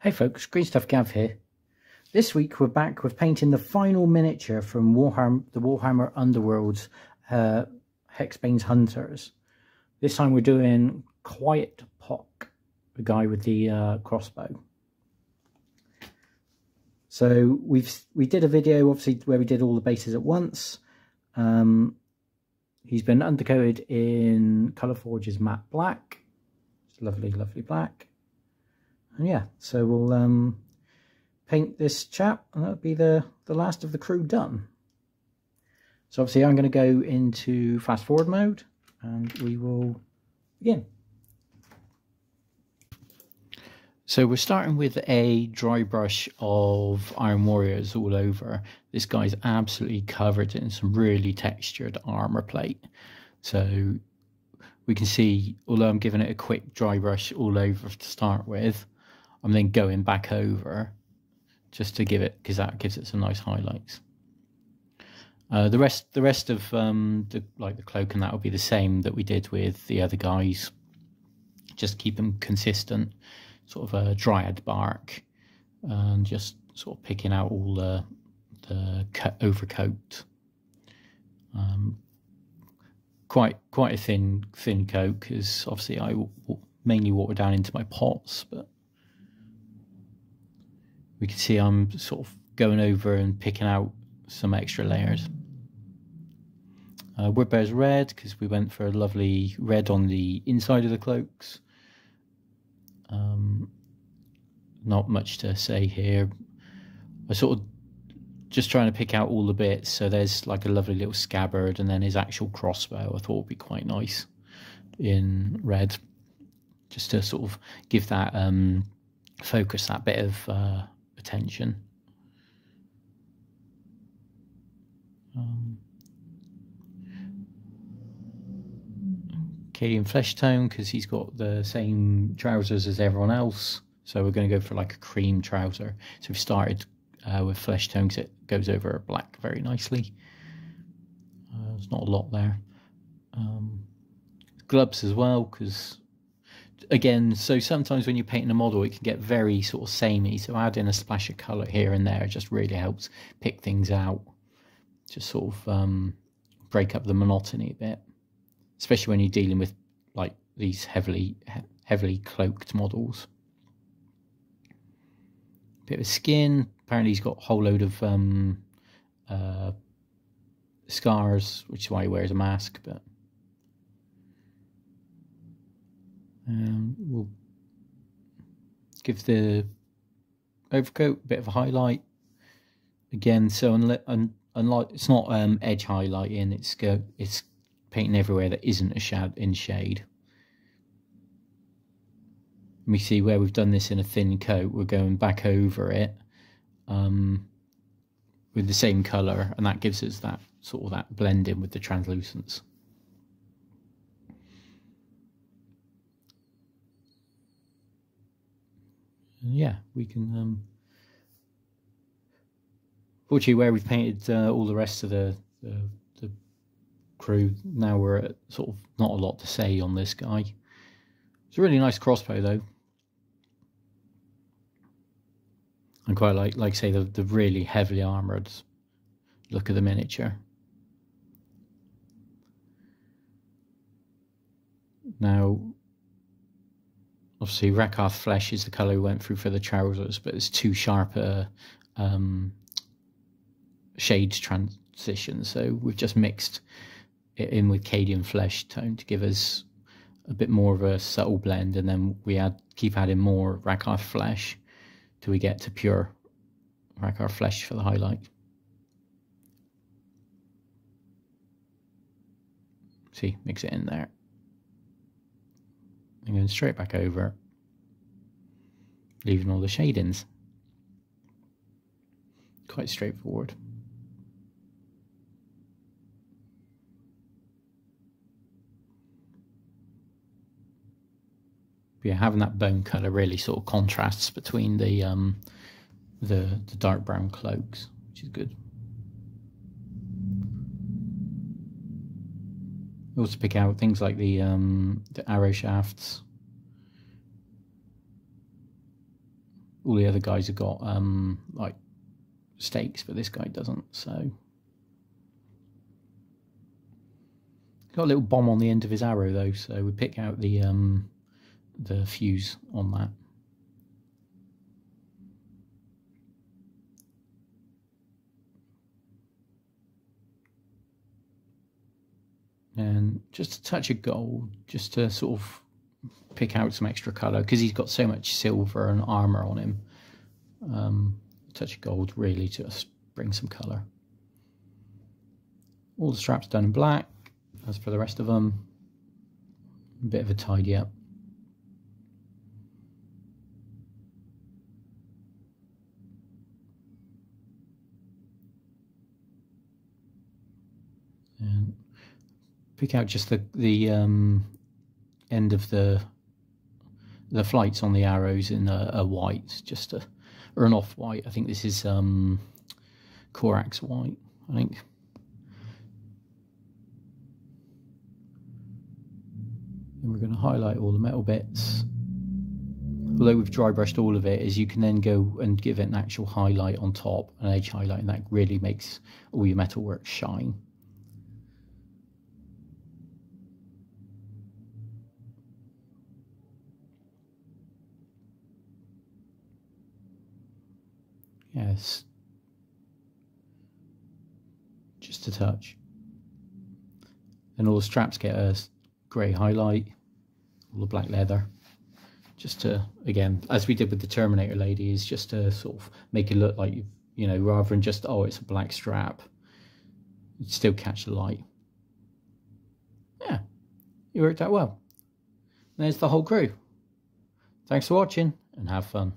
Hey folks, Green Stuff Gav here. This week we're back with painting the final miniature from Warhammer, the Warhammer Underworlds uh, Hexbane's Hunters. This time we're doing Quiet Pock, the guy with the uh, crossbow. So we've we did a video obviously where we did all the bases at once. Um, he's been undercoated in Colourforge's matte black. It's lovely, lovely black. And yeah, so we'll um, paint this chap and that'll be the, the last of the crew done. So obviously I'm going to go into fast forward mode and we will begin. So we're starting with a dry brush of Iron Warriors all over. This guy's absolutely covered in some really textured armor plate. So we can see, although I'm giving it a quick dry brush all over to start with, I'm then going back over just to give it because that gives it some nice highlights. Uh, the rest, the rest of um, the like the cloak and that will be the same that we did with the other guys. Just keep them consistent, sort of a dryad bark, and just sort of picking out all the the overcoat. Um, quite quite a thin thin coat because obviously I mainly water down into my pots, but we can see I'm sort of going over and picking out some extra layers. Uh, Woodbear's red because we went for a lovely red on the inside of the cloaks. Um, not much to say here. I sort of just trying to pick out all the bits. So there's like a lovely little scabbard and then his actual crossbow I thought would be quite nice in red. Just to sort of give that um, focus, that bit of uh, attention. Um, flesh tone because he's got the same trousers as everyone else. So we're going to go for like a cream trouser. So we've started uh, with flesh tone because it goes over black very nicely. Uh, there's not a lot there. Um, gloves as well because again, so sometimes when you're painting a model, it can get very sort of samey. So adding a splash of colour here and there just really helps pick things out. Just sort of um, break up the monotony a bit, especially when you're dealing with like these heavily heavily cloaked models. Bit of skin. Apparently, he's got a whole load of um, uh, scars, which is why he wears a mask. But Um, we'll give the overcoat a bit of a highlight. Again, so unlike, un, unlike it's not um, edge highlighting, it's go it's painting everywhere that isn't a shad in shade. Let me see where we've done this in a thin coat. We're going back over it um, with the same colour, and that gives us that sort of that blending with the translucence. Yeah, we can. Um, fortunately, where we've painted uh, all the rest of the, the, the crew, now we're at sort of not a lot to say on this guy. It's a really nice crossbow though. I quite like, like say, the, the really heavily armoured look of the miniature. Now, obviously Rakarth flesh is the colour we went through for the trousers, but it's too sharp a um, shade transition. So we've just mixed it in with Cadian flesh tone to give us a bit more of a subtle blend, and then we add keep adding more Rakarth flesh till we get to pure Rakarth flesh for the highlight. See, mix it in there and going straight back over, leaving all the shadings. Quite straightforward. But yeah, having that bone colour really sort of contrasts between the um, the the dark brown cloaks, which is good. Also pick out things like the um, the arrow shafts. all the other guys have got um, like stakes, but this guy doesn't. So got a little bomb on the end of his arrow though, so we pick out the um, the fuse on that. And just a touch of gold, just to sort of pick out some extra colour, because he's got so much silver and armour on him. Um, a touch of gold really just bring some colour. All the straps done in black. As for the rest of them, a bit of a tidy up. And pick out just the the um, end of the the flights on the arrows in a, a white, just a or an off white. I think this is um, Corax white. I think. And we're going to highlight all the metal bits. Although we've dry brushed all of it, is you can then go and give it an actual highlight on top, an edge highlight, and that really makes all your metalwork shine. Yes. Just a touch. And all the straps get a grey highlight, all the black leather. Just to, again, as we did with the Terminator lady, is just to sort of make it look like, you you know, rather than just, oh, it's a black strap, you still catch the light. Yeah, it worked out well. And there's the whole crew. Thanks for watching and have fun.